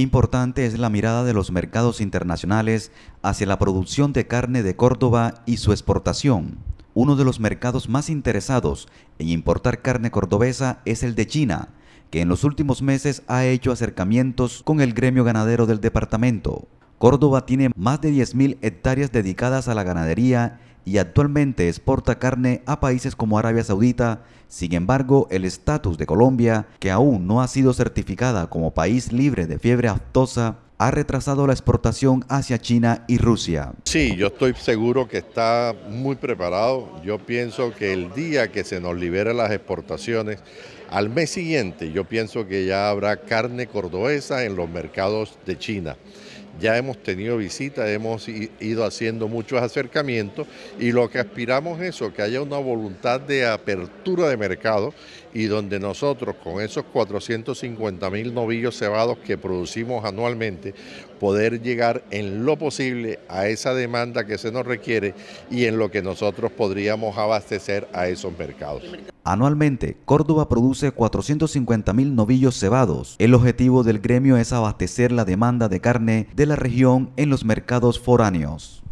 Importante es la mirada de los mercados internacionales hacia la producción de carne de Córdoba y su exportación. Uno de los mercados más interesados en importar carne cordobesa es el de China, que en los últimos meses ha hecho acercamientos con el gremio ganadero del departamento. Córdoba tiene más de 10.000 hectáreas dedicadas a la ganadería y actualmente exporta carne a países como Arabia Saudita. Sin embargo, el estatus de Colombia, que aún no ha sido certificada como país libre de fiebre aftosa, ha retrasado la exportación hacia China y Rusia. Sí, yo estoy seguro que está muy preparado. Yo pienso que el día que se nos libere las exportaciones, al mes siguiente yo pienso que ya habrá carne cordobesa en los mercados de China. Ya hemos tenido visitas, hemos ido haciendo muchos acercamientos y lo que aspiramos es eso, que haya una voluntad de apertura de mercado y donde nosotros con esos 450 mil novillos cebados que producimos anualmente, poder llegar en lo posible a esa demanda que se nos requiere y en lo que nosotros podríamos abastecer a esos mercados. Anualmente, Córdoba produce 450 mil novillos cebados. El objetivo del gremio es abastecer la demanda de carne de la región en los mercados foráneos.